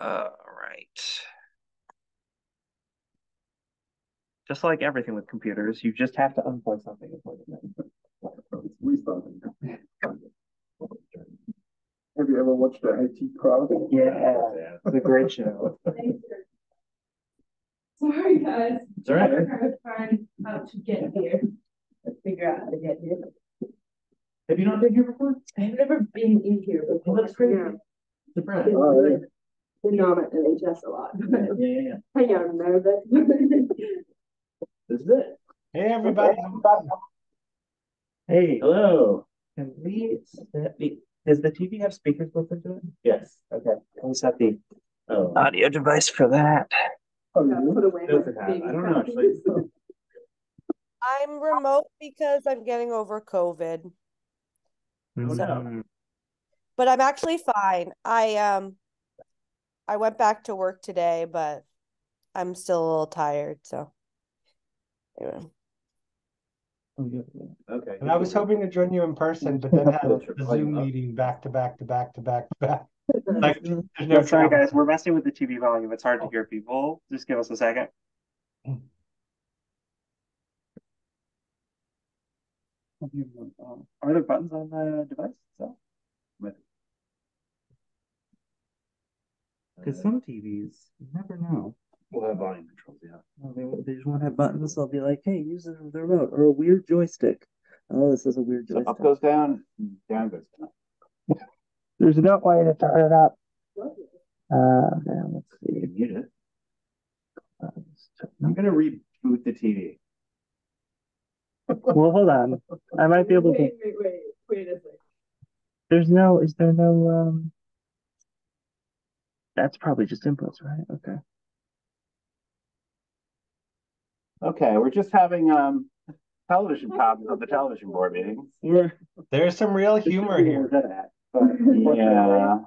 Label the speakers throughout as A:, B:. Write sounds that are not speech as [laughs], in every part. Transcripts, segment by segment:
A: All right. Just like everything with computers, you just have to unplug something and plug it in.
B: Restarting. Have you ever watched the IT crowd?
A: Yeah, it's a great show.
C: Sorry, guys.
A: It's all right.
C: I'm trying to find how to get here. Let's figure out how to get here.
A: Have you not been here before?
C: I've never been in here before.
A: that's crazy.
C: Yeah.
A: Surprise.
B: Oh, yeah.
C: You know, I'm at NHS a lot.
A: Yeah, yeah, yeah.
C: I am nervous.
A: This is it.
D: Hey, everybody.
A: Hey,
E: Hello.
A: can we set the, does the TV have speakers built into it?
E: Yes.
A: Okay, can we set the
E: Oh.
A: audio device for that?
B: Oh,
C: Yeah, put away
E: Does it have? I don't know, actually. [laughs]
F: I'm remote because I'm getting over COVID,
E: Oh, no.
A: Mm,
F: but I'm actually fine. I um I went back to work today, but I'm still a little tired, so anyway.
E: Oh, okay.
D: And I was hoping to join you in person, but then had a Zoom meeting back to back to back to back to back. [laughs] Like, there's no
A: No, sorry
D: travel.
A: guys, we're messing with the TV volume. It's hard to hear people. Just give us a second. Hmm. Are there buttons on the device itself? Because some TVs, you never know.
E: We'll have volume controls, yeah.
A: Well, they, they just want to have buttons. They'll be like, hey, use it the remote or a weird joystick. Oh, this is a weird
E: So
A: joystick.
E: up goes down, down goes down.
A: There's no way to turn it up. Uh, yeah, let's
E: You
A: see.
E: can mute it. I'm gonna reboot the TV. [laughs]
A: Well, hold on. I might be able to.
C: Wait, wait, wait, wait a second.
A: There's no, is there no, um, that's probably just inputs, right? Okay.
E: Okay, we're just having um television problems on the television board meetings.
A: We're,
D: There's some real humor
A: we're
D: here.
A: good at, but
E: Yeah.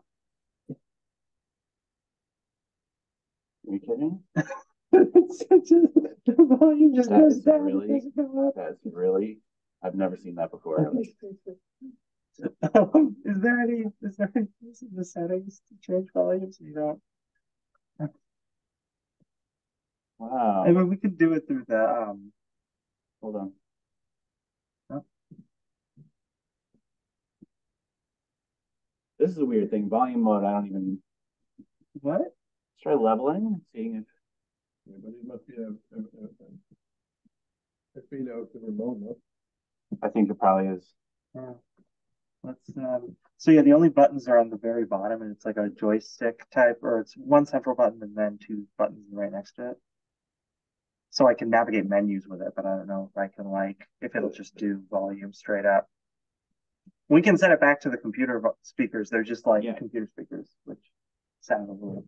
E: Are you kidding?
A: It's [laughs] the volume just
E: That
A: goes down.
E: really-
A: doesn't go up.
E: That's really, I've never seen that before.
A: Um, [laughs] Is there any, is there any use in the settings to change volume so you don't?
E: Wow I
A: mean, we could do it through the, um,
E: hold on.
A: Oh.
E: This is a weird thing, volume mode, I don't even,
A: what?
E: try leveling, seeing if
B: Yeah, but it must be a, a, a, a feed out the remote, no?
E: I think it probably is.
A: Yeah. Let's, um, so yeah, the only buttons are on the very bottom and it's like a joystick type, or it's one central button and then two buttons right next to it. So I can navigate menus with it, but I don't know if I can like, if it'll just do volume straight up. We can set it back to the computer speakers. They're just like
E: Yeah.
A: computer speakers, which sound a little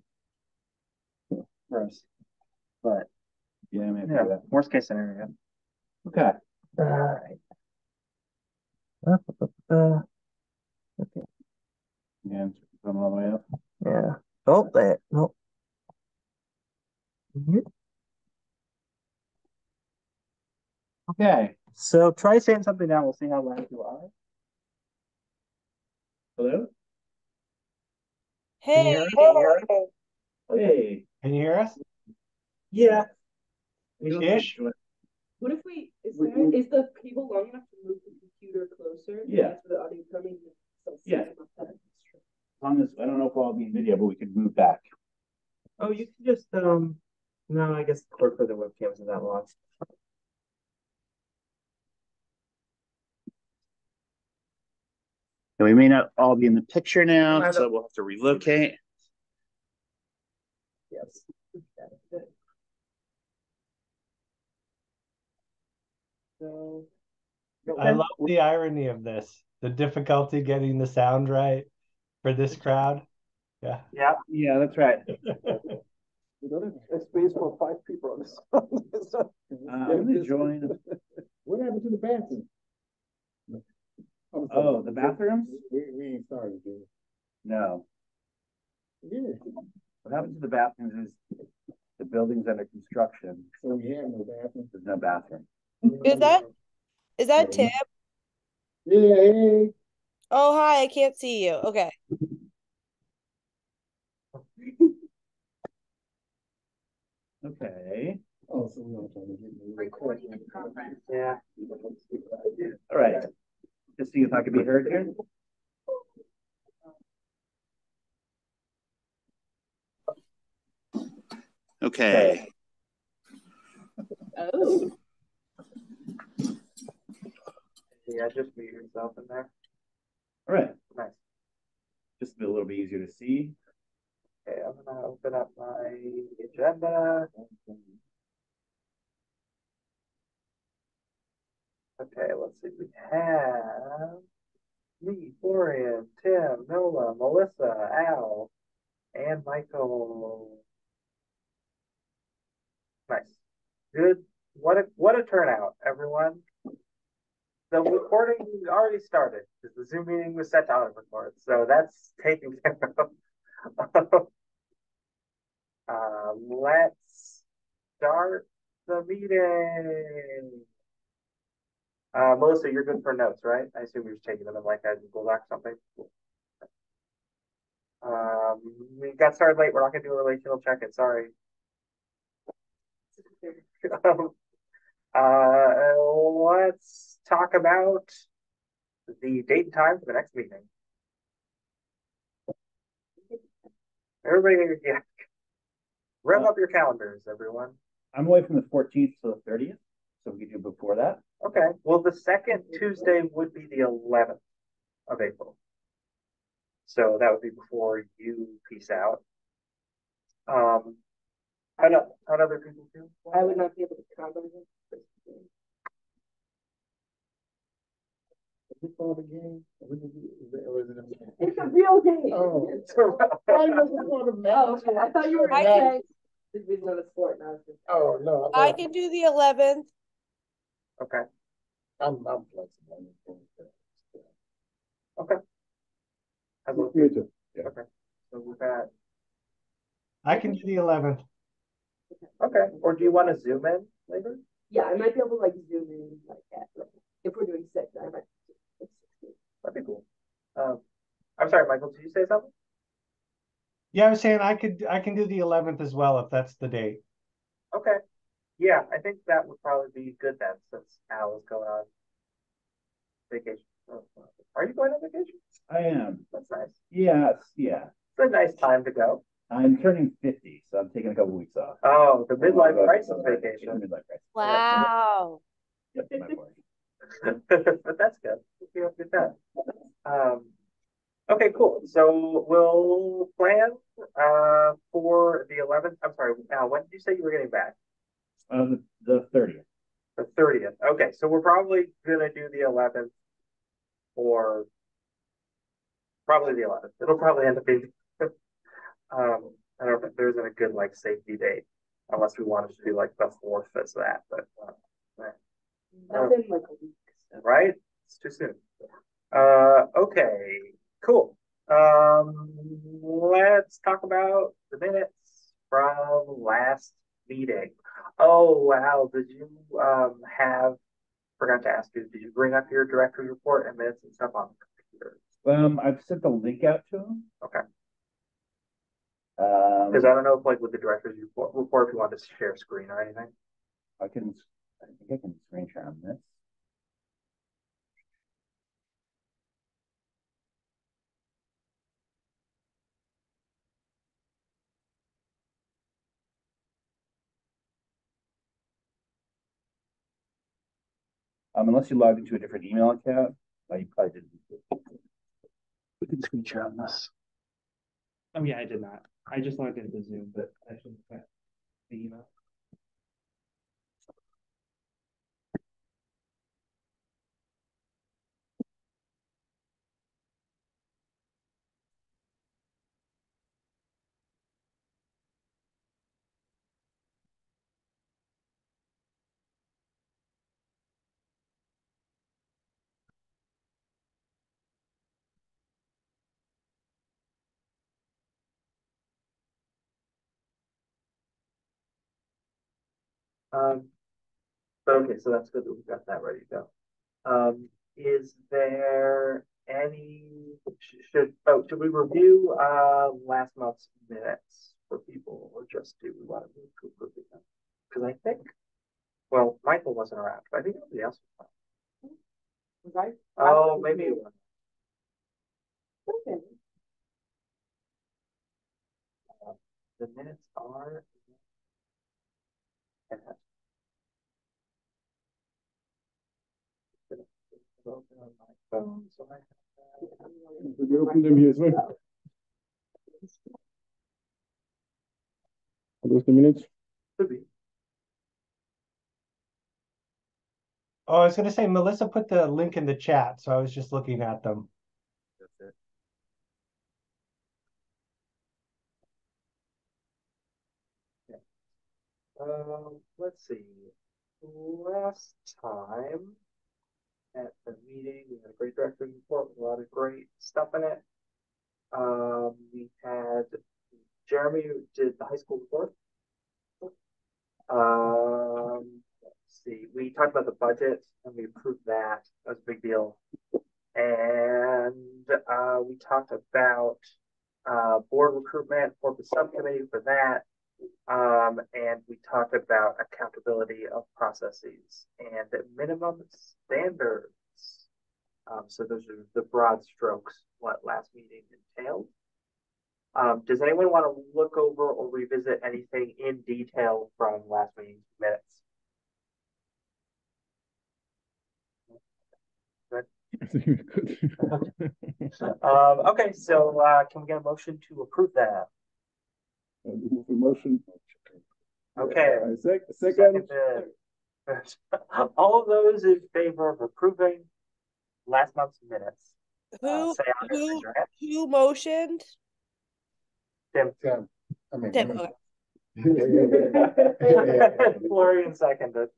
A: gross. But
E: Yeah, maybe
A: yeah,
E: that.
A: worst case scenario.
E: Okay,
A: Alright. Uh, uh,
E: yeah, it's going all the way up.
A: Yeah. Oh, that. No. Mhm.
E: Okay,
A: So try saying something now. We'll see how loud you are.
E: hello?
D: Can
F: Hey,
D: you
E: Hey.
D: Can you hear us?
A: Yeah.
D: Ish?
C: What if we, is
E: We-
C: there,
E: we-
C: is the cable long enough to move the computer closer?
E: Yeah.
C: That's where the audio coming. So
E: Yeah.
C: it's not that extra.
E: As long as, I don't know if I'll be in video, but we could move back.
A: Oh, you can just um. No, I guess the cord for the webcam isn't that long.
E: And we may not all be in the picture now, so we'll have to relocate.
A: Yes. So.
D: I love the irony of this. The difficulty getting the sound right for this crowd. Yeah.
A: Yeah. Yeah, that's right.
B: We don't have a space for five people on this. [laughs] uh,
E: Uh, I'm gonna join. [laughs]
B: What happened to the bathroom?
E: Oh, the bathrooms?
B: We, we ain't started, dude.
E: No.
B: Yeah,
E: What happened to the bathrooms is the building's under construction.
B: so we have no bathroom.
E: There's no bathroom.
F: is that is that Tim?
B: Yeah, hey.
F: Oh, hi, I can't see you. Okay.
E: Okay,
G: Oh, so we're not trying to get me.
C: Recording in progress.
A: Yeah.
E: all right. Just see if I can be heard here. Okay,
C: Oh.
A: Yeah, just mute yourself in there.
E: all right.
A: Nice.
E: Just a little bit easier to see.
A: Okay, I'm gonna open up my agenda. Okay, let's see, we have me, Florian, Tim, Nola, Melissa, Al, and Michael. Nice. Good. What a what a turnout, everyone. The recording already started because the Zoom meeting was set to auto record, so that's taken care of. Uh, [laughs] let's start the meeting. Uh, Melissa, you're good for notes, right? I assume you're just taking them in like a Google Doc or something. Um, we got started late. We're not gonna do a relational check-in. Sorry. Um, [laughs] uh, let's talk about the date and time for the next meeting. Everybody, yeah. Rev up your calendars, everyone.
E: I'm away from the fourteenth to the thirtieth, so we could do before that.
A: Okay, well, the second Tuesday would be the eleventh of April. So that would be before you peace out. Um, how do, how do other people feel?
C: I would not be able to cover it.
G: Is this all the game? Or is it- or is it a-
C: It's a real game.
G: Oh.
C: I wasn't going to
G: Oh,
C: okay. I thought you were
F: I
C: gonna
F: can-
C: say. This is not a sport now.
G: Oh, no.
F: I can do the eleventh.
A: Okay,
G: I'm, I'm flexible.
A: How about-
G: Me too.
A: so we've got,
D: I can do the eleventh.
A: okay, or do you want to zoom in later?
C: Yeah, I might be able to like zoom in like that. like, If we're doing six, I might. it's 16.
A: That'd be cool. Um, I'm sorry, Michael, did you say something?
D: Yeah, I was saying I could I can do the eleventh as well if that's the date.
A: Okay, yeah, I think that would probably be good then, since Al is going on vacation. Oh, Are you going on vacation?
E: I am.
A: That's nice.
E: Yes, yeah.
A: It's a nice time to go.
E: I'm turning fifty, so I'm taking a couple weeks off.
A: Oh, the midlife crisis
E: Yeah,
A: vacation.
E: Midlife crisis.
F: Wow.
E: Yep, [laughs]
A: but that's good. We have a good time. Um, okay, cool. So we'll plan uh, for the 11th. I'm sorry. Uh, when did you say you were getting back?
E: Uh, the, the thirtieth.
A: The 30th. Okay, so we're probably gonna do the 11th or probably the 11th. It'll probably end up being. Um, I don't know if there isn't a good like safety date unless we wanted to do like the fourth as that, but. Uh,
C: That's in like a week. so.
A: right? It's too soon. Uh, okay, cool. Um, let's talk about the minutes from last meeting. Oh, wow, did you, um, have, forgot to ask you, did you bring up your director's report and minutes and stuff on the computer?
E: Um, I've sent the link out to him.
A: Okay.
E: Um,
A: Cause I don't know if like with the director's report, report, if you want to share screen or anything.
E: I can, I think I can screen share on this. Um, unless you logged into a different email account, uh, you probably didn't.
H: We can screen share on this.
I: Oh yeah, I did not. I just logged into Zoom, but I should have the email.
A: Um, but okay, so that's good that we've got that ready to go. Um, is there any, should, oh, should we review, uh, last month's minutes for people or just do we want to move to approving them? Because I think, well, Michael wasn't around, but I think everybody else was.
C: Was I?
A: around. Oh, maybe it was.
C: Okay.
A: The minutes are. and that's- Open on my phone, so I have that.
B: Did you open them here as well? Are those the minutes?
A: Could be.
D: Oh, I was gonna say Melissa put the link in the chat, so I was just looking at them.
A: That's it. Yeah. Um, let's see. Last time at the meeting, we had a great director's report with a lot of great stuff in it. Um, we had Jeremy did the high school report. Um, let's see, we talked about the budget and we approved that. That was a big deal. And uh, we talked about uh, board recruitment, formed the subcommittee for that. Um, and we talked about accountability of processes and the minimum standards. Um, so those are the broad strokes what last meeting entailed. Um, does anyone want to look over or revisit anything in detail from last meeting's minutes?
B: I think we could.
A: Um, okay, so uh, can we get a motion to approve that?
B: Uh, move the motion.
A: Okay.
B: Uh, sec- second,
A: Seconded. [laughs] All of those in favor of approving last month's minutes? uh,
G: Who,
A: say
G: who, who motioned?
A: Tim.
B: Tim, I mean.
G: Tim, okay. [laughs] [laughs]
A: Florian seconded.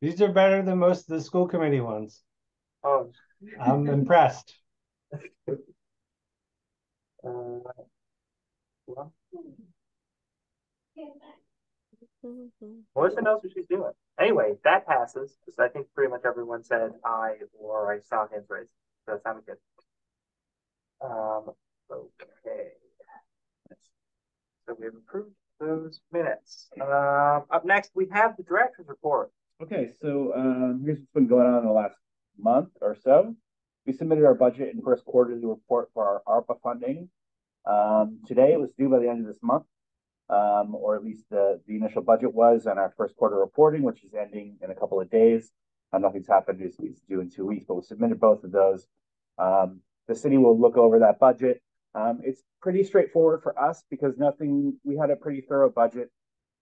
D: These are better than most of the school committee ones.
A: Oh.
D: I'm impressed.
A: Uh, well, Melissa knows what she's doing. Anyway, that passes, because I think pretty much everyone said I or I saw hands raised. So that sounded good. Um, okay. So we have approved those minutes. Um, up next, we have the director's report.
E: Okay, so um, here's what's been going on in the last month or so. We submitted our budget and first quarterly report for our ARPA funding. Um, today it was due by the end of this month, um, or at least the, the initial budget was on our first quarter reporting, which is ending in a couple of days. Uh, nothing's happened, it's, it's due in two weeks, but we submitted both of those. Um, the city will look over that budget. Um, it's pretty straightforward for us because nothing, we had a pretty thorough budget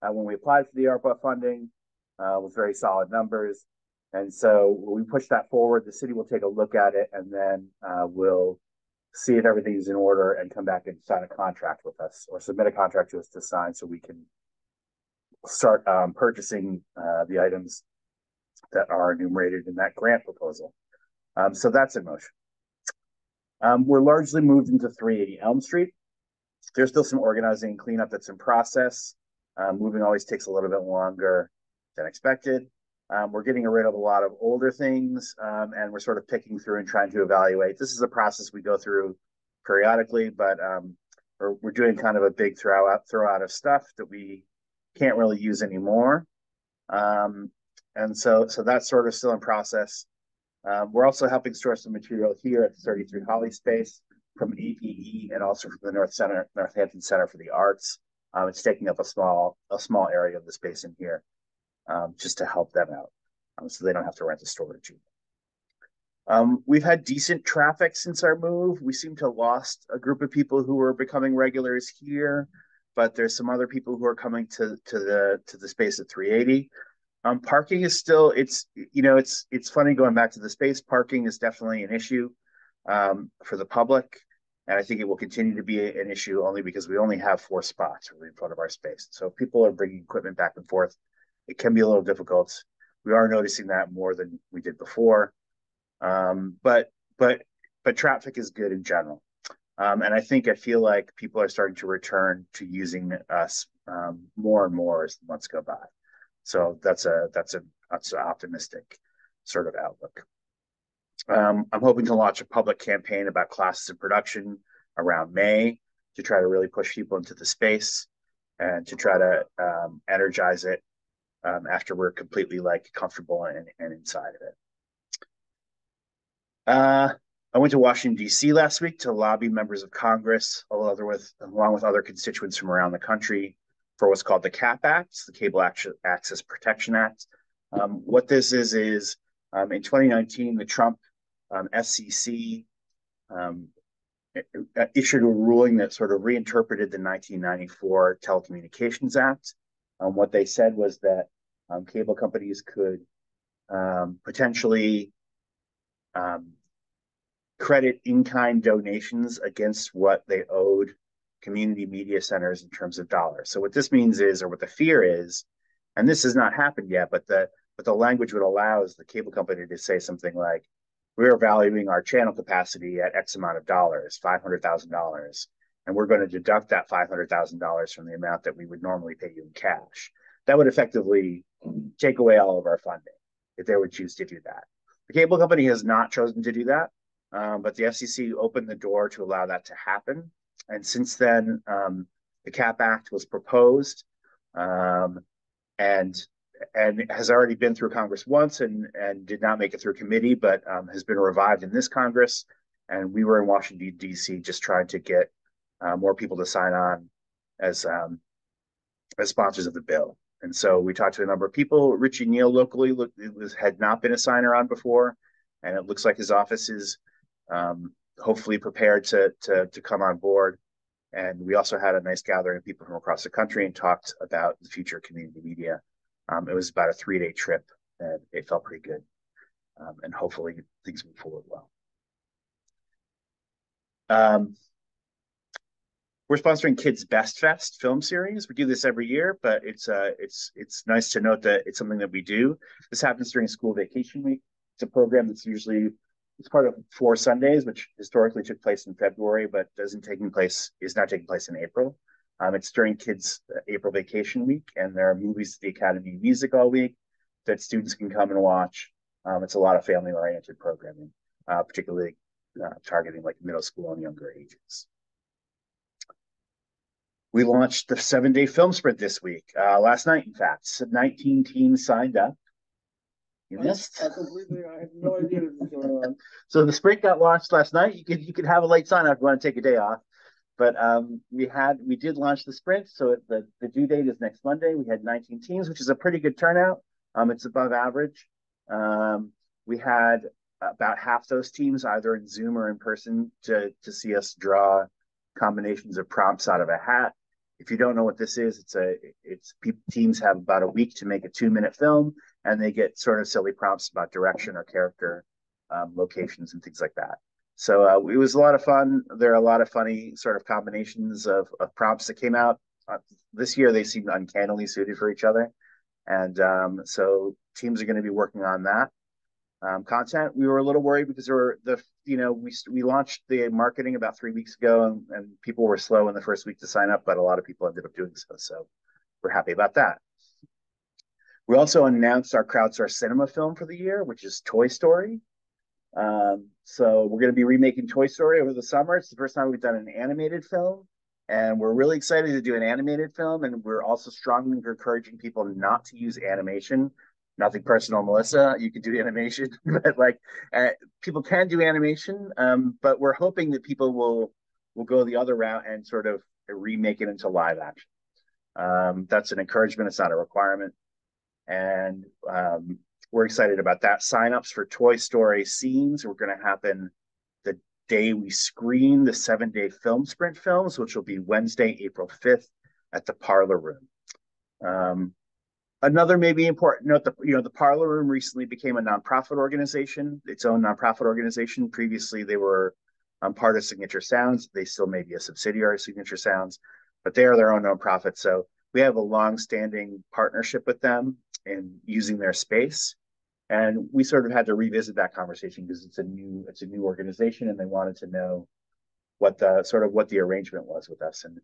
E: uh, when we applied for the ARPA funding uh, with very solid numbers. And so we push that forward. The city will take a look at it and then uh, we'll see if everything's in order and come back and sign a contract with us or submit a contract to us to sign so we can start um, purchasing uh, the items that are enumerated in that grant proposal. Um, so that's in motion. Um, we're largely moved into 380 Elm Street. There's still some organizing and cleanup that's in process. Uh, moving always takes a little bit longer than expected. Um, we're getting rid of a lot of older things, um, and we're sort of picking through and trying to evaluate. This is a process we go through periodically, but um, we're, we're doing kind of a big throw out throw out of stuff that we can't really use anymore. Um, and so so that's sort of still in process. Um, we're also helping store some material here at the 33 Holly space from APE and also from the North Center, Northampton Center for the Arts. Um, it's taking up a small a small area of the space in here um, just to help them out, um, so they don't have to rent a storage unit. Um, we've had decent traffic since our move. We seem to have lost a group of people who were becoming regulars here, but there's some other people who are coming to to the to the space at 380. Um, parking is still it's you know it's it's funny going back to the space. Parking is definitely an issue um, for the public, and I think it will continue to be an issue only because we only have four spots really in front of our space. So people are bringing equipment back and forth, it can be a little difficult. We are noticing that more than we did before, um, but but but traffic is good in general, um, and I think I feel like people are starting to return to using us um, more and more as the months go by. So that's a that's a that's an optimistic sort of outlook. Um, I'm hoping to launch a public campaign about classes in production around May. to try to really push people into the space and to try to um, energize it um, after we're completely like comfortable and, and inside of it. Uh, I went to Washington D.C. last week to lobby members of Congress, along with along with other constituents from around the country, for what's called the CAP Act, the Cable Access Protection Act. Um, what this is is um, in 2019, the Trump um, FCC um, issued a ruling that sort of reinterpreted the 1994 Telecommunications Act. Um, what they said was that um, cable companies could um, potentially um, credit in-kind donations against what they owed community media centers in terms of dollars. So what this means is, or what the fear is, and this has not happened yet, but the but the language would allow is the cable company to say something like, we're valuing our channel capacity at X amount of dollars, $500,000, and we're going to deduct that $500,000 from the amount that we would normally pay you in cash. That would effectively take away all of our funding if they would choose to do that. The cable company has not chosen to do that, um, but the FCC opened the door to allow that to happen. And since then, um, the CAP Act was proposed, um, and and has already been through Congress once and and did not make it through committee, but um, has been revived in this Congress. And we were in Washington D.C. just trying to get uh, more people to sign on as um, as sponsors of the bill. And so we talked to a number of people. Richie Neal locally was, had not been a signer on before, and it looks like his office is um, hopefully prepared to, to to come on board. And we also had a nice gathering of people from across the country and talked about the future of community media. Um, it was about a three day trip and it felt pretty good. Um, and hopefully things move forward well. Um, we're sponsoring Kids Best Fest film series. We do this every year, but it's uh, it's it's nice to note that it's something that we do. This happens during school vacation week. It's a program that's usually it's part of four Sundays, which historically took place in February, but doesn't taking place is not taking place in April. Um, it's during kids' uh, April vacation week, and there are movies at the Academy Music all week that students can come and watch. Um, it's a lot of family-oriented programming, uh, particularly uh, targeting like middle school and younger ages. We launched the seven-day film sprint this week, uh, last night, in fact. 19 teams signed up. You missed.
B: I completely, I have no idea what was going on. [laughs]
E: So the sprint got launched last night. You could you could have a late sign up if you want to take a day off. But um, we had we did launch the sprint, so the the due date is next Monday. We had 19 teams, which is a pretty good turnout. Um, it's above average. Um, we had about half those teams either in Zoom or in person to to see us draw combinations of prompts out of a hat. If you don't know what this is, it's a it's teams have about a week to make a two minute film, and they get sort of silly prompts about direction or character, um, locations, and things like that. So uh, it was a lot of fun. There are a lot of funny sort of combinations of, of prompts that came out. Uh, this year, they seemed uncannily suited for each other. And um, so teams are going to be working on that. Um, content, we were a little worried because there were the, you know, we, we launched the marketing about three weeks ago and, and people were slow in the first week to sign up, but a lot of people ended up doing so. So we're happy about that. We also announced our crowdsourced cinema film for the year, which is Toy Story. Um, so we're going to be remaking Toy Story over the summer. It's the first time we've done an animated film, and we're really excited to do an animated film. And we're also strongly encouraging people not to use animation. Nothing personal, Melissa. You can do animation, [laughs] but like uh, people can do animation. Um, but we're hoping that people will will go the other route and sort of remake it into live action. Um, that's an encouragement. It's not a requirement. And um, we're excited about that. Signups for Toy Story scenes are going to happen the day we screen the seven day film sprint films, which will be Wednesday, April 5th at the Parlor Room. Um, another maybe important note: the you know the Parlor Room recently became a nonprofit organization, its own nonprofit organization. Previously, they were um, part of Signature Sounds. They still may be a subsidiary of Signature Sounds, but they are their own nonprofit. So we have a long-standing partnership with them in using their space and we sort of had to revisit that conversation because it's a new it's a new organization and they wanted to know what the sort of what the arrangement was with us and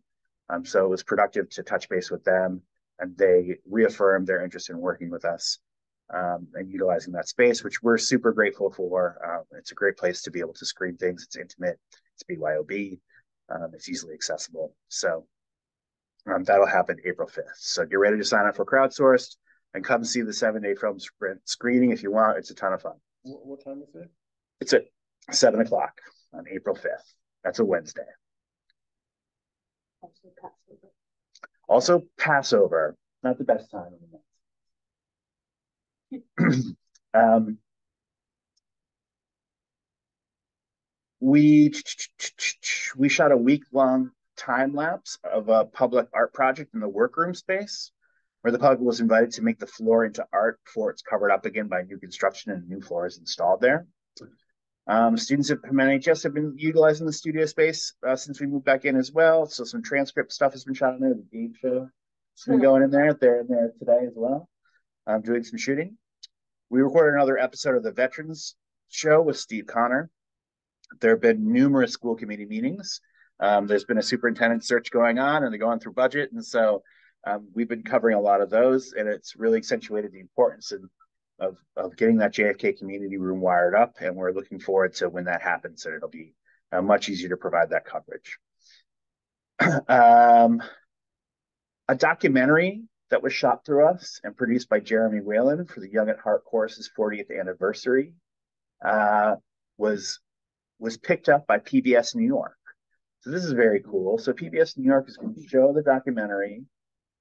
E: um, so it was productive to touch base with them and they reaffirmed their interest in working with us um, and utilizing that space which we're super grateful for um, it's a great place to be able to screen things it's intimate it's byob Um, it's easily accessible. So um, that'll happen April 5th. So get ready to sign up for crowdsourced and come see the seven day film sprint screening if you want. It's a ton of fun.
B: What, what time is it?
E: It's at seven o'clock on April 5th. That's a Wednesday.
C: Also Passover,
E: not the best time of the month. [clears throat] um, we we shot a week long time lapse of a public art project in the workroom space where the public was invited to make the floor into art before it's covered up again by new construction and new floors installed there. Um, students from NHS have been utilizing the studio space uh, since we moved back in as well. So some transcript stuff has been shot in there. The game show has been going in there. They're in there today as well. I'm doing some shooting. We recorded another episode of the Veterans Show with Steve Connor. There have been numerous school committee meetings. Um, there's been a superintendent search going on, and they're going through budget, and so um, we've been covering a lot of those, and it's really accentuated the importance and of of getting that JFK community room wired up, and we're looking forward to when that happens, and it'll be uh, much easier to provide that coverage. [clears throat] um, a documentary that was shot through us and produced by Jeremy Whalen for the Young at Heart Chorus's 40th anniversary uh, was was picked up by PBS New York. So this is very cool. So PBS New York is going to show the documentary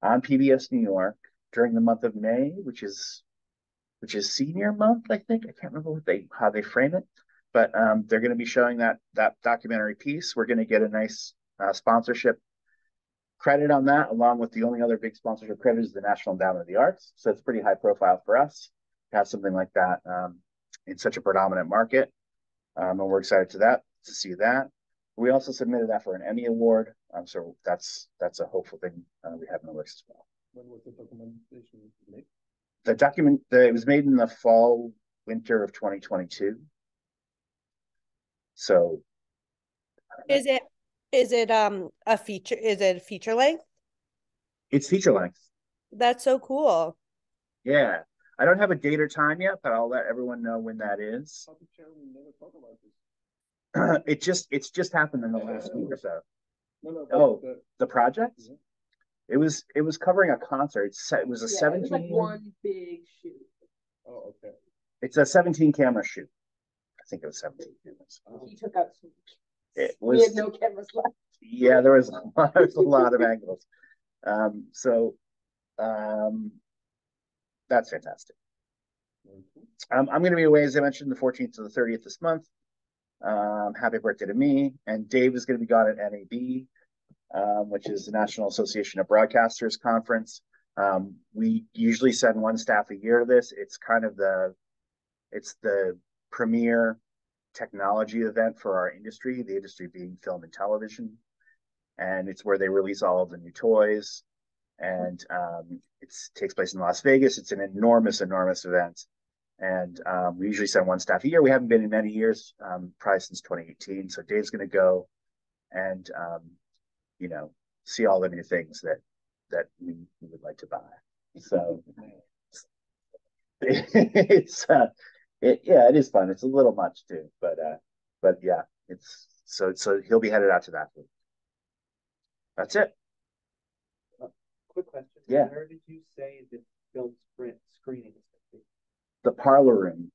E: on PBS New York during the month of May, which is which is senior month, I think. I can't remember what they how they frame it, but um, they're going to be showing that that documentary piece. We're going to get a nice uh, sponsorship credit on that, along with the only other big sponsorship credit is the National Endowment of the Arts. So it's pretty high profile for us to have something like that um, in such a predominant market, um, and we're excited to that to see that. We also submitted that for an Emmy Award, um, so that's that's a hopeful thing uh, we have in the works as well.
B: When was the documentation made?
E: The document the, it was made in the fall winter of 2022. So
F: Is it is it um a feature is it feature length?
E: it's feature length.
F: That's so cool.
E: Yeah, I don't have a date or time yet, but I'll let everyone know when that is.
B: How come Chairman never talk about this? [clears throat]
E: it just it's just happened in the last week or so.
B: No, no.
E: Oh.
B: the-
E: The project.
B: Mhm.
E: It was it was covering a concert. It was a
C: Yeah, it was like one big shoot.
B: Oh, okay.
E: It's a seventeen camera shoot. I think it was seventeen cameras.
C: He took out some.
E: It was.
C: We had no cameras left.
E: yeah. There was a lot, [laughs] there was a lot of angles. Um, so um, that's fantastic. Um, I'm going to be away, as I mentioned, the 14th to the 30th this month. Um, happy birthday to me. And Dave is going to be gone at NAB, um, which is the National Association of Broadcasters Conference. Um, we usually send one staff a year to this. It's kind of the, it's the premier technology event for our industry, the industry being film and television. And it's where they release all of the new toys. And um, it takes place in Las Vegas. It's an enormous, enormous event. And um, we usually send one staff a year. We haven't been in many years, um, probably since 2018. So Dave's going to go and, um, you know, see all the new things that that we, we would like to buy. So [laughs] it's uh, it yeah, it is fun. It's a little much too, but uh, but yeah, it's so so he'll be headed out to that. That's it.
A: Quick question.
E: Yeah.
A: Where did you say the film sprint screening is going to be?
E: The parlor room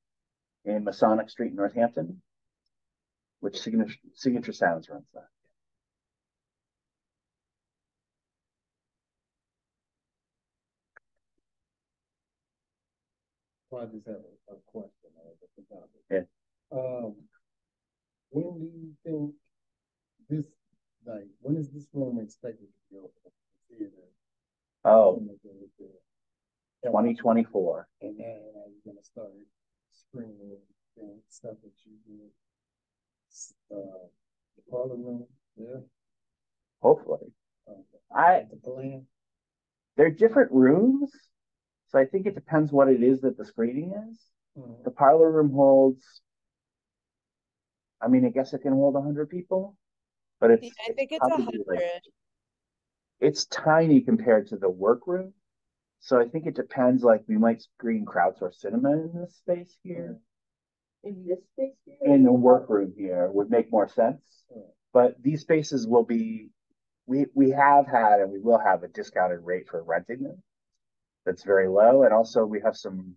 E: in Masonic Street, Northampton, which signature signature sounds runs that.
B: Well, I just have a, a question. on a topic.
E: Yeah.
B: Um, when do you think this, like, when is this room expected to be open?
E: Oh,
B: And then are you gonna start screening and stuff that you do? Uh, the parlor room, yeah.
E: Hopefully.
B: okay.
E: I
B: The plan,
E: they're different rooms. So I think it depends what it is that the screening is.
B: Mhm.
E: The parlor room holds I mean, I guess it can hold hundred people, but it's
F: Yeah, I think it's a
E: probably like- it's tiny compared to the workroom. So I think it depends. Like we might screen crowdsource cinema in this space here.
C: In this space here?
E: In the workroom here would make more sense. But these spaces will be, we, we have had and we will have a discounted rate for renting them. That's very low. And also we have some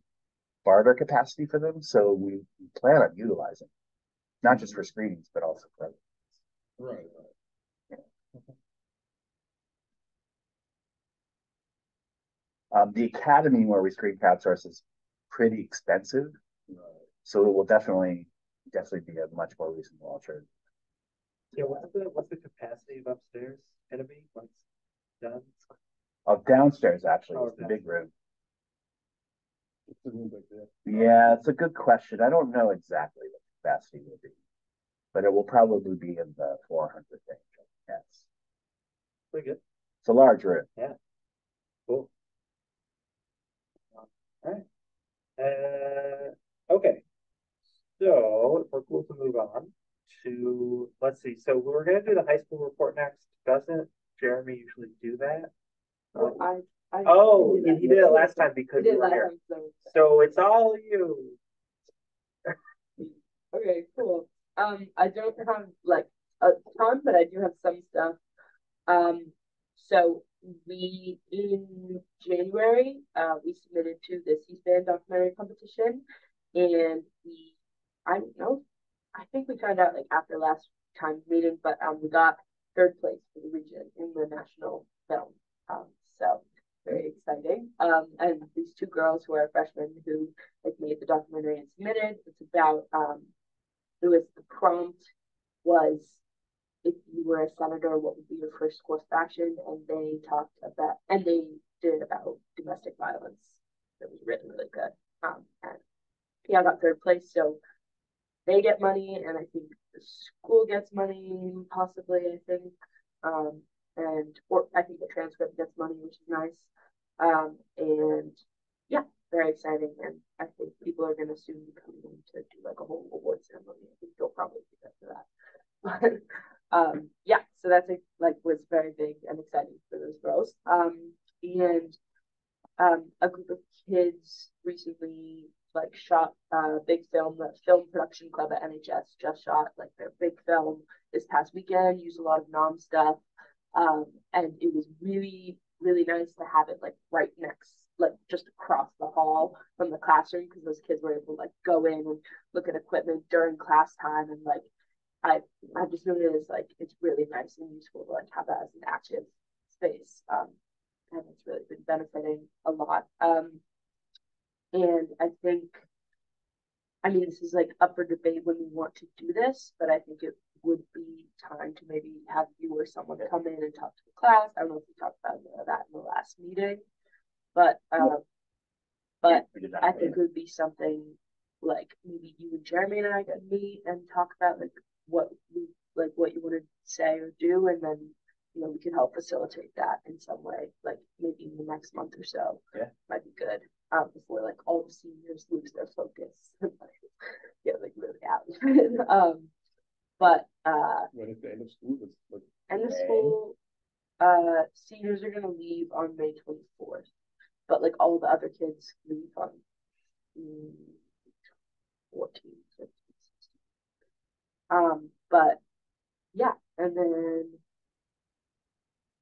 E: barter capacity for them. So we plan on utilizing, not just for screenings, but also for. other.
B: Right, right.
E: Um, the academy where we screen crowdsource is pretty expensive.
B: Right.
E: So it will definitely, definitely be a much more reasonable alternative.
A: Yeah, what's the, what's the capacity of upstairs gonna be once done?
E: Oh, downstairs actually
A: Oh,
E: is the big room.
B: It's a little bit there.
E: Yeah, it's a good question. I don't know exactly what the capacity will be. But it will probably be in the four hundred range, yes.
A: Pretty good,
E: It's a large room. Yeah.
A: Cool. Alright. Uh, okay. So, we're cool to move on to, let's see, so we were gonna do the high school report next, doesn't Jeremy usually do that?
C: Oh, I, I.
A: Oh,
C: did
A: he he did it last time because you were here.
C: time, so.
A: So it's all you. [laughs]
C: Okay, cool. Um, I don't have like a ton, but I do have some stuff. Um, so we in January, uh, we submitted to the C-SPAN documentary competition, and we, I don't know, I think we found out like after last time's meeting, but um, we got third place for the region in the national film. Um, so very exciting. Um, and these two girls who are freshmen who like made the documentary and submitted. It's about um, it was the prompt was if you were a senator, what would be your first course of action? And they talked about and they did about domestic violence. It was really really good. Um, and yeah, I got third place, so they get money, and I think the school gets money, possibly. I think, um, and or I think the transcript gets money, which is nice. Um, and yeah, very exciting. And I think people are going to soon be coming in to do like a whole award ceremony. I think they'll probably do that for that. [laughs] But um, yeah, so that's like, like was very big and exciting for those girls. Um, and um, a group of kids recently like shot a big film. The film production club at NHS just shot like their big film this past weekend. Used a lot of nom stuff, um, and it was really really nice to have it like right next, like just across the hall from the classroom because those kids were able to like go in and look at equipment during class time and like I I just noticed like it's really nice and useful to like have that as an active space. Um, and it's really been benefiting a lot. Um, and I think, I mean, this is like up for debate when we want to do this, but I think it would be time to maybe have you or someone come in and talk to the class. I don't know if we talked about that in the last meeting, but um, but
E: We did not
C: I think
E: it.
C: would be something like maybe you and Jeremy and I could meet and talk about like what we like what you want to say or do, and then you know we could help facilitate that in some way, like maybe in the next month or so.
E: Yeah.
C: might be good. Um, before like all the seniors lose their focus, [laughs] get like really out. [laughs] um, but uh,
B: What if the end of school is like?
C: end of school, uh, seniors are gonna leave on May twenty fourth, but like all the other kids leave on mm, 14, 15, 16. Um, but yeah, and then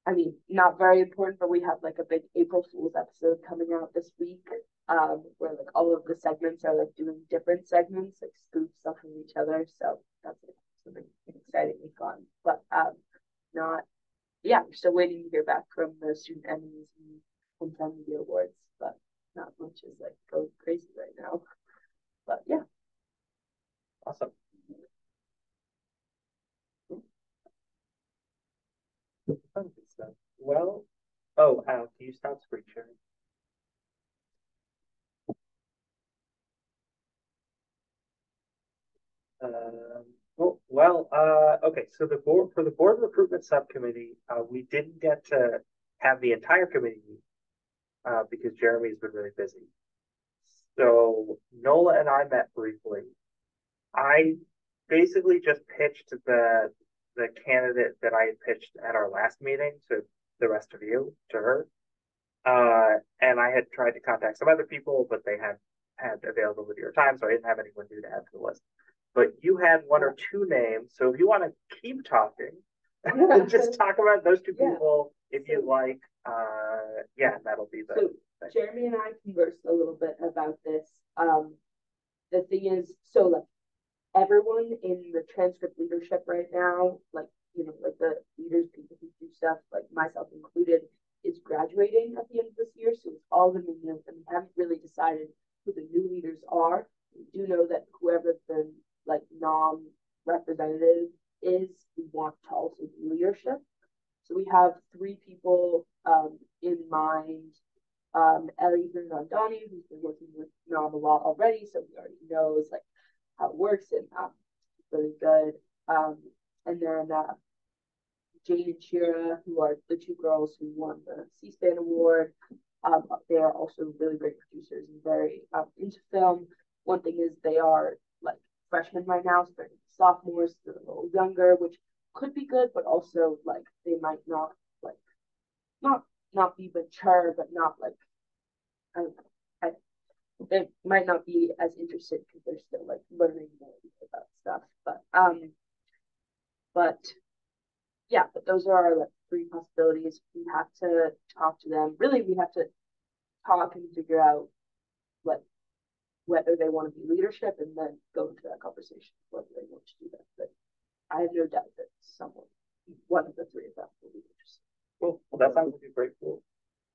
C: I mean, not very important, but we have like a big April Fool's episode coming out this week, um, where like all of the segments are like doing different segments, like spoof stuff from each other. So that's like, something excitingly fun. But um, not, yeah, we're still waiting to hear back from the student Emmys and hometown media awards, but not much is like going crazy right now. But yeah,
A: Awesome. Fun good stuff. Well, oh, Al, can you stop screen sharing? Um, well, uh, okay, so the board, for the board recruitment subcommittee, uh, we didn't get to have the entire committee uh, because Jeremy's been really busy. So Nola and I met briefly. I basically just pitched the the candidate that I had pitched at our last meeting to the rest of you, to her. Uh, and I had tried to contact some other people, but they had had availability or time, so I didn't have anyone new to add to the list. But you had one or two names. So if you want to keep talking, [laughs] [laughs] just talk about those two
C: Yeah.
A: people if you
C: So-
A: like. Uh, yeah, that'll be the.
C: So
A: thing.
C: Jeremy and I conversed a little bit about this. Um, the thing is, so like everyone in the transcript leadership right now, like you know, like the leaders, people who do stuff, like myself included, is graduating at the end of this year. So it's all be new, and we haven't really decided who the new leaders are. We do know that whoever the like non-representative is, we want to also do leadership. So we have three people um, in mind. Um, Ellie Rondani, who's been working with Nom a lot already, so he already knows like how it works and um, really good. Um, and then uh, Jane and Shira, who are the two girls who won the C-SPAN award. Um, they are also really great producers and very um, into film. One thing is they are freshmen right now, so they're sophomores, they're a little younger, which could be good, but also like they might not like not not be mature, but not like I don't know. I, they might not be as interested because they're still like learning more about stuff. But um, but yeah, but those are our like three possibilities. We have to talk to them. Really, we have to talk and figure out whether they want to be leadership and then go into that conversation whether they want to do that. But I have no doubt that someone, one of the three of them, will be interested.
A: Cool. Well, that sounds like a great pool.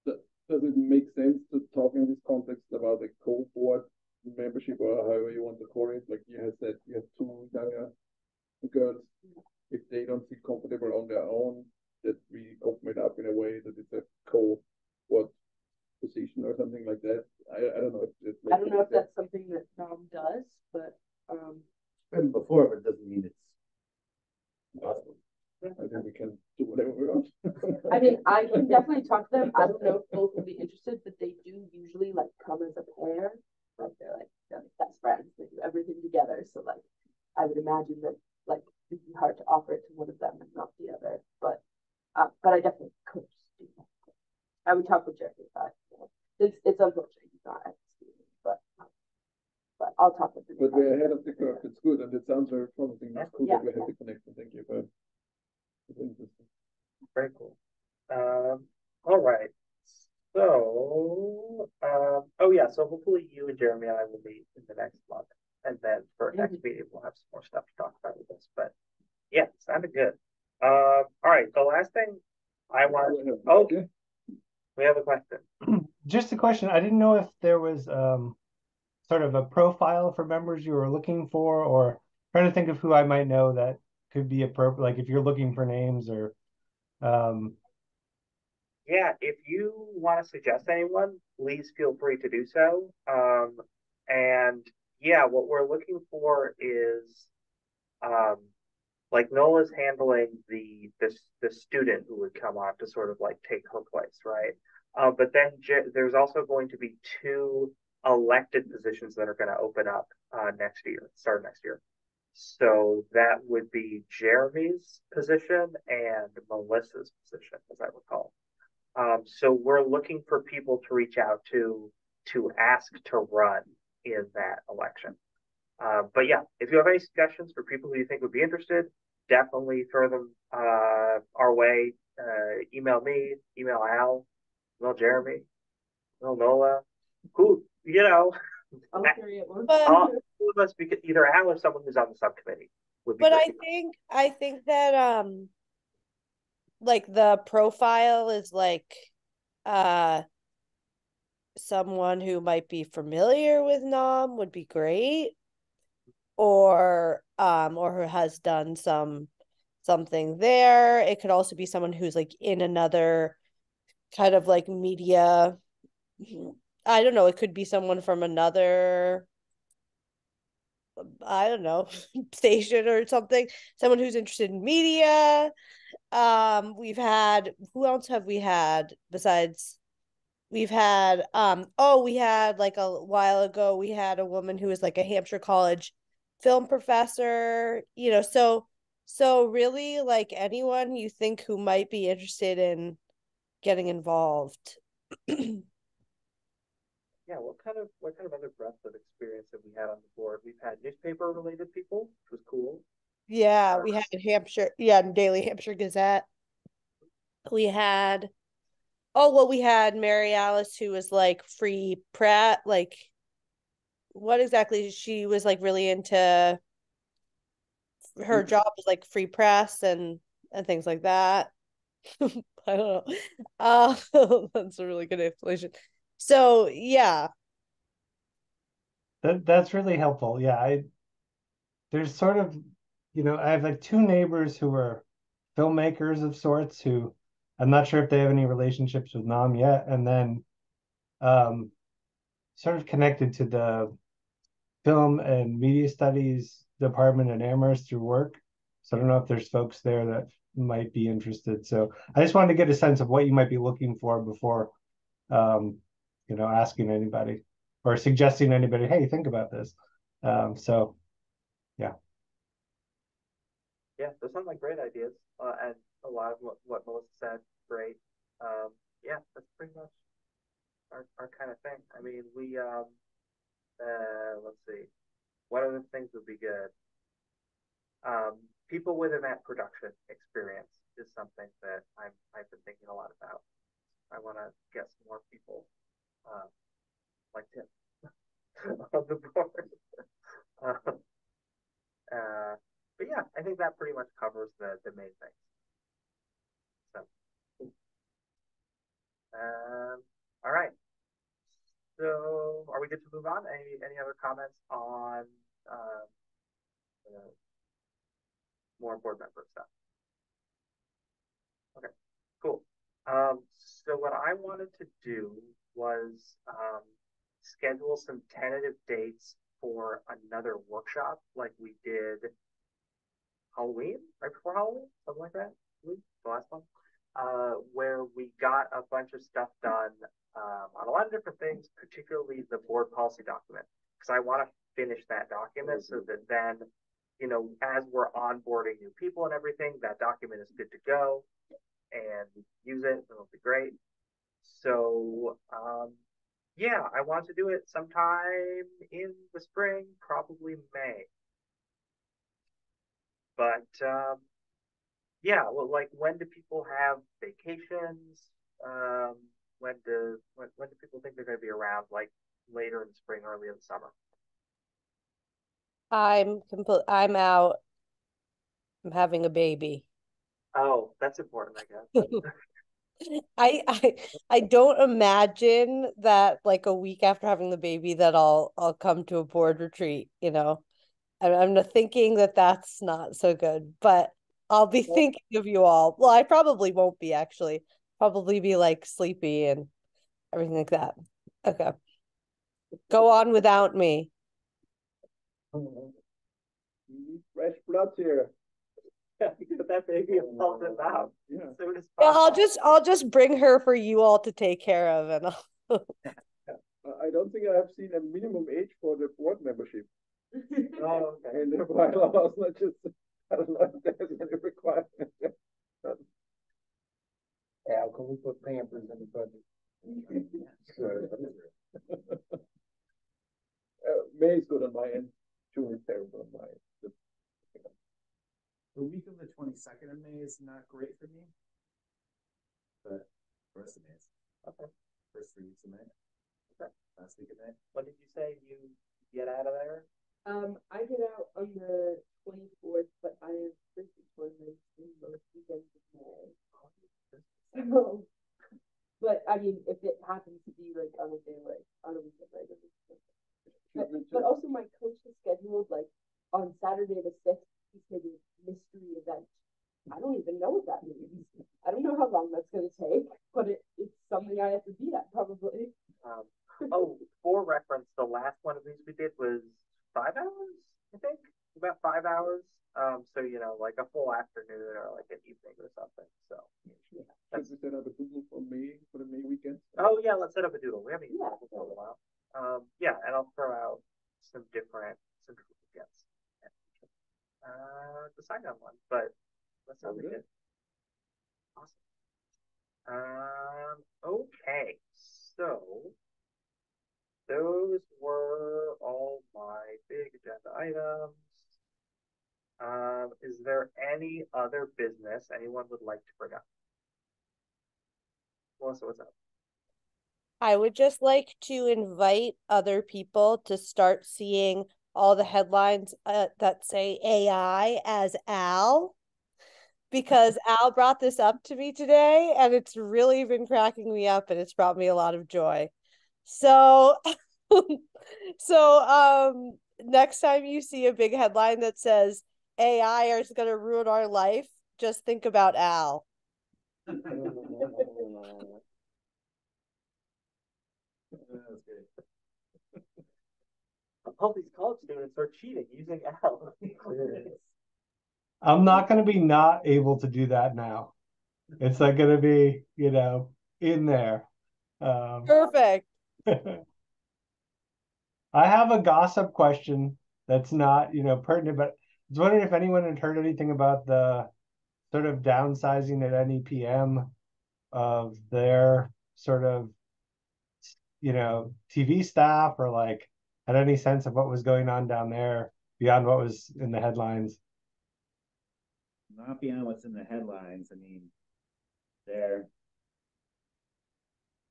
B: Does it make sense to talk in this context about a co-board membership or however you want to call it? Like you have said, you have two younger girls. If they don't feel comfortable on their own, that we open it up in a way that it's a co-board position or something like that. I, I don't know if
C: I don't know if that's something that Nom does, but um,
E: Been before, but it doesn't mean it's impossible.
B: I think we can do whatever we want.
C: I mean, I can definitely talk to them. I don't know if both will be interested, but they do usually like come as a pair. Like they're like they're like best friends. They do everything together. So like I would imagine that like it'd be hard to offer it to one of them and not the other. But uh, but I definitely could do that. I would talk with Jeremy about it. You know. It's it's unfortunate he's not at the meeting, but um, but I'll talk with him.
B: But we're ahead of the curve. It's good, and it sounds very promising. It's cool
C: Yeah,
B: that we have
C: yeah.
B: the connection. Thank you for. it's interesting.
A: Very cool. Um, all right. So, um, oh yeah, so hopefully you and Jeremy and I will meet in the next month. And then for next meeting, we'll have some more stuff to talk about with this. But yeah, sounded good. Uh, all right, the last thing I want, oh,
B: Okay.
A: We have a question. [clears throat]
D: Just a question. I didn't know if there was um sort of a profile for members you were looking for, or trying to think of who I might know that could be appropriate. Like if you're looking for names or um
A: Yeah, if you want to suggest anyone, please feel free to do so. Um, and yeah, what we're looking for is, um, like Nola's handling the the the student who would come on to sort of like take her place, right? Uh, but then J- there's also going to be two elected positions that are going to open up uh, next year, start next year. So that would be Jeremy's position and Melissa's position, as I recall. Um, so we're looking for people to reach out to to ask to run in that election. Uh, but yeah, if you have any suggestions for people who you think would be interested, definitely throw them uh, our way. Uh, email me, email Al, email Jeremy, email Nola, who you know,
C: All three at once.
F: But-
A: all of us, because either Al or someone who's on the subcommittee would be.
F: But I think I think that um like the profile is like uh someone who might be familiar with Nom would be great or um or who has done some something there. It could also be someone who's like in another kind of like media I don't know, it could be someone from another I don't know, [laughs] station or something. Someone who's interested in media. Um, we've had who else have we had besides we've had um oh we had like a while ago we had a woman who was like a Hampshire College film professor, you know, so so really like anyone you think who might be interested in getting involved. [clears throat]
A: yeah, what kind of what kind of other breadth of experience have we had on the board? We've had newspaper related people, which was cool.
F: Yeah, we had Hampshire, yeah, Daily Hampshire Gazette. We had, oh, well, we had Mary Alice, who was like free press, like, what exactly? She was like really into her mm. job was like free press and and things like that. [laughs] I don't know. Uh, [laughs] that's a really good explanation. So yeah,
D: That that's really helpful. Yeah, I there's sort of, you know, I have like two neighbors who are filmmakers of sorts who I'm not sure if they have any relationships with Nom yet, and then um sort of connected to the film and media studies department at Amherst through work. So I don't know if there's folks there that might be interested. So I just wanted to get a sense of what you might be looking for before um, you know, asking anybody or suggesting anybody, hey, think about this. Um, so yeah.
A: Yeah, those sound like great ideas. Uh, and a lot of what, what Melissa said, great. Um, yeah, that's pretty much our, our kind of thing. I mean, we, um, uh, let's see, what other things would be good? Um, people with event production experience is something that I'm, I've been thinking a lot about. I want to get some more people, uh, like Tim [laughs] on the board. [laughs] uh, uh, but yeah, I think that pretty much covers the, the main things. So, um, all right. So, are we good to move on? Any any other comments on uh, uh, more board member stuff? Okay, cool. Um, so what I wanted to do was um, schedule some tentative dates for another workshop, like we did Halloween, right before Halloween, something like that. The last one, uh, where we got a bunch of stuff done um, on a lot of different things, particularly the board policy document, because I want to finish that document so that then, you know, as we're onboarding new people and everything, that document is good to go and use it. It'll be great. So, um, yeah, I want to do it sometime in the spring, probably May. But um, yeah, well, like when do people have vacations? Um, when do when, when do people think they're going to be around? Like later in the spring, early in the summer.
F: I'm complete. I'm out. I'm having a baby.
A: Oh, that's important, I guess. [laughs]
F: I I I don't imagine that like a week after having the baby that I'll I'll come to a board retreat. You know, I'm I'm thinking that that's not so good, but I'll be thinking of you all. Well, I probably won't be actually. Probably be like sleepy and everything like that. Okay. Go on without me.
B: Fresh blood here.
A: Get [laughs] that baby and pulse it out.
B: Yeah.
A: as soon as
F: Yeah, I'll just I'll just bring her for you all to take care of and I'll [laughs]
B: I don't think I have seen a minimum age for the board membership. [laughs]
A: Oh, okay.
B: And the bylaws, not just, I don't know if there's any requirement.
G: Yeah, can we put Pampers in the budget? Sure.
B: Uh, May is good on my end, June is terrible on my end.
G: The week of the twenty-second of May is not great for me. But the rest of May is.
A: Okay.
G: First three weeks of May.
A: Okay.
G: Last week of May.
A: When did you say you get out of there?
C: Um, I get out on the twenty-fourth, but I have frisbee tournaments in most weekends of May. So, [laughs] but I mean, if it happens to be like on a day like on a weekend, like. It's- But, but also my coach has scheduled like on Saturday the sixth, he said a mystery event. I don't even know what that means. I don't know how long that's gonna take, but it, it's something I have to be at probably.
A: Um, oh, for reference, the last one of these we did was five hours, I think, about five hours. Um, so you know, like a full afternoon or like an evening or something. So,
B: Should we set up a Google for May, for the May weekend?
A: oh yeah, let's set up a doodle. We haven't used
C: Yeah.
A: it for a while. Um, yeah, and I'll throw out some different some different weekends. Uh, the sign on one, but that sounds
B: Okay.
A: good. Awesome. Um, okay, so those were all my big agenda items. Um, is there any other business anyone would like to bring up? Melissa, what's up?
F: I would just like to invite other people to start seeing all the headlines uh, that say AI as Al because [laughs] Al brought this up to me today and it's really been cracking me up and it's brought me a lot of joy. So [laughs] so um next time you see a big headline that says AI is going to ruin our life, just think about Al. [laughs]
A: All these college students are cheating using Al. [laughs]
D: I'm not going to be not able to do that now. It's not going to be, you know, in there. Um,
F: Perfect. [laughs]
D: I have a gossip question that's not, you know, pertinent, but I was wondering if anyone had heard anything about the sort of downsizing at NEPM of their sort of, you know, TV staff or like had any sense of what was going on down there beyond what was in the headlines.
E: Not beyond what's in the headlines. I mean, they're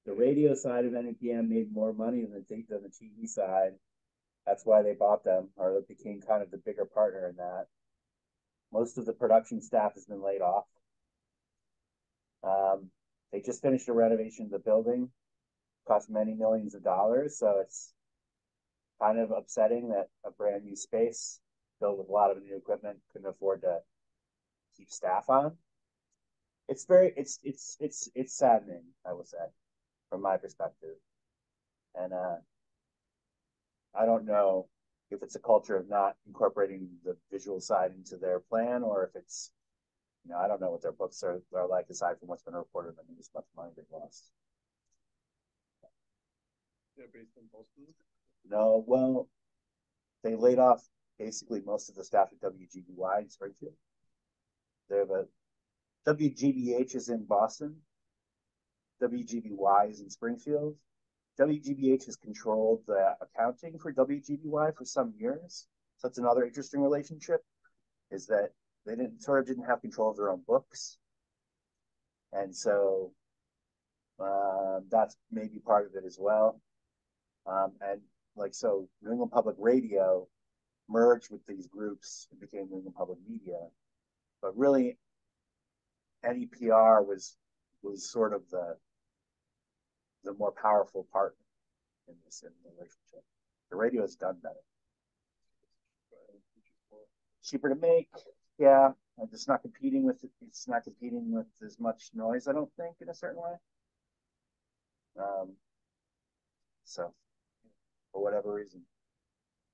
E: the radio side of NPM made more money than the than the TV side. That's why they bought them, or they became kind of the bigger partner in that. Most of the production staff has been laid off. Um, they just finished a renovation of the building, cost many millions of dollars, so it's kind of upsetting that a brand new space filled with a lot of new equipment couldn't afford to keep staff on. It's very it's it's it's it's saddening, I will say from my perspective. And uh, I don't know if it's a culture of not incorporating the visual side into their plan or if it's, you know, I don't know what their books are, are like aside from what's been reported in the news about the money they've lost.
B: They're based in Boston.
E: No, well, they laid off basically most of the staff at WGBY in Springfield. They're a WGBH is in Boston, WGBY is in Springfield. WGBH has controlled the accounting for WGBY for some years. So that's another interesting relationship is that they didn't sort of didn't have control of their own books. And so uh, that's maybe part of it as well. Um, and like so New England Public Radio merged with these groups and became New England Public Media. But really NEPR was was sort of the the more powerful partner in this in the relationship. The radio has done better. Cheaper to make, yeah. It's not competing with it's not competing with as much noise, I don't think, in a certain way. Um, so for whatever reason.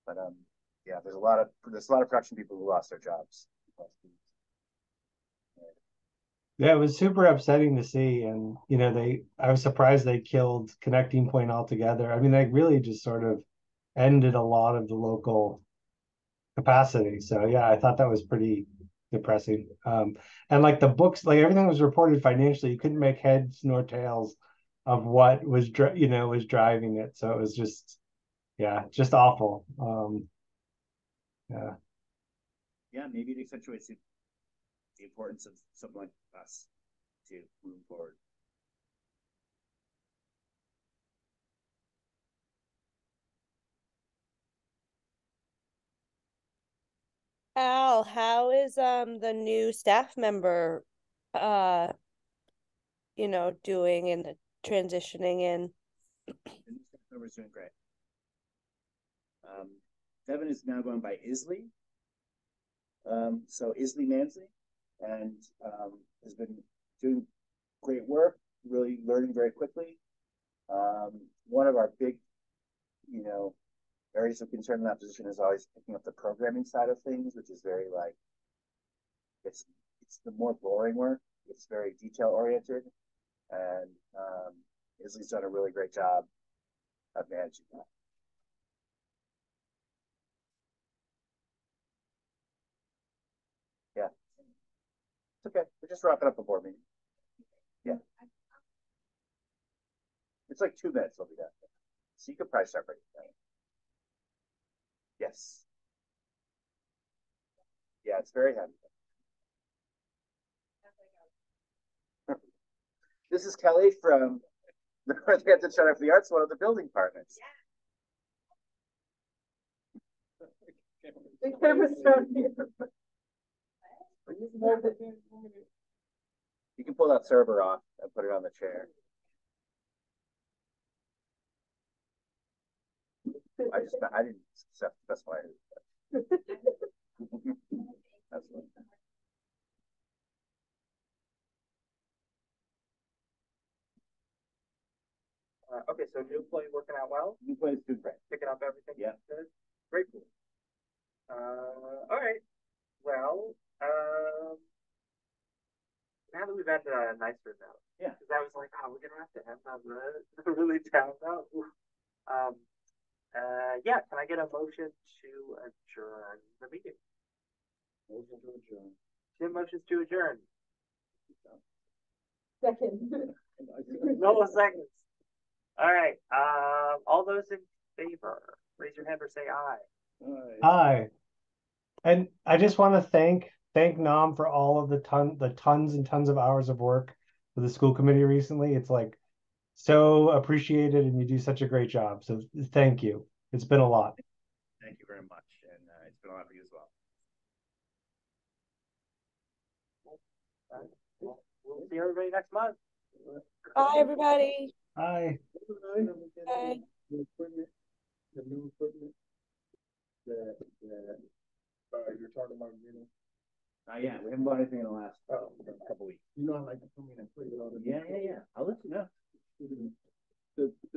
E: But um, yeah, there's a lot of there's a lot of production people who lost their jobs.
D: Yeah, it was super upsetting to see. And, you know, they, I was surprised they killed Connecting Point altogether. I mean, they really just sort of ended a lot of the local capacity. So, yeah, I thought that was pretty depressing. Um, and like the books, like everything was reported financially. You couldn't make heads nor tails of what was, you know, was driving it. So it was just, yeah, just awful. Um, yeah.
E: Yeah, maybe it accentuates the importance of someone like us to move forward.
F: Al, how is um the new staff member uh you know doing and transitioning in?
E: The new staff member is doing great. Um, Devin is now going by Isley. Um, so Isley Mansley and um, has been doing great work, really learning very quickly. Um, one of our big, you know, areas of concern in that position is always picking up the programming side of things, which is very like it's it's the more boring work. It's very detail oriented, and um, Isley's done a really great job of managing that. Okay. We're just wrapping up a board meeting. Yeah. It's like two minutes, I'll be done. So you could probably start breaking down. Yes. Yeah, it's very heavy. [laughs] This is Kelly from [laughs] the Northampton Center for the Arts, one of the building partners. [laughs]
C: The here.
E: You can pull that server off and put it on the chair. I just, I didn't specify it. [laughs] That's what.
A: Uh, okay, so new employee working out well,
E: You play good, great.
A: picking up everything.
E: Yeah.
A: Good. Very cool. Uh, all right. Well, um, now that we've ended on a nicer note.
E: Yeah.
A: Because I was like, oh, we're gonna have to end on the [laughs] really down note. [laughs] Um, uh, yeah. Can I get a motion to adjourn the meeting?
B: Motion to adjourn.
A: Tim motions to adjourn.
C: Second. [laughs]
B: And I-
A: seconds. All right. Um, all those in favor, raise your hand or say aye.
B: Aye.
D: Hi. And I just want to thank thank Nom for all of the ton the tons and tons of hours of work for the school committee recently. It's like so appreciated and you do such a great job. So thank you. It's been a lot.
E: Thank you very much, and uh, it's been a lot for you as well.
A: We'll, we'll see everybody next month.
F: Bye, everybody.
D: Bye.
F: Bye.
B: The the new equipment. The, the, uh, you're talking about, you know,
E: Not yet. We haven't bought anything in the last
B: oh,
E: couple weeks.
B: you know, I like to come in and play with all the.
E: Yeah, yeah, yeah. I'll let you know.
B: The, the